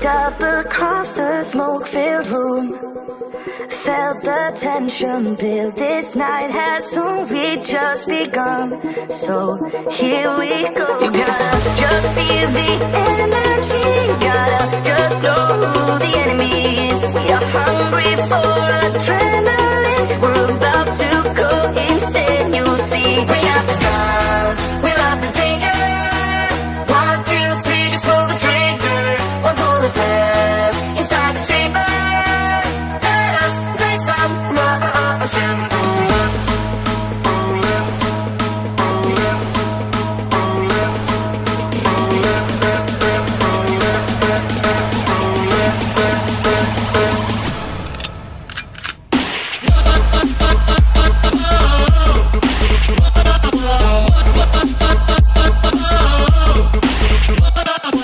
Looked up across the smoke-filled room. Felt the tension build. This night has only just begun. So here we go. You gotta just feel the energy. Gotta just know who the enemy is. We are hungry for adrenaline. We're about to go insane, you'll see. Bring guns